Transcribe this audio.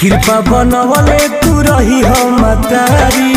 कृपा बनवले तू रही हो मतारी।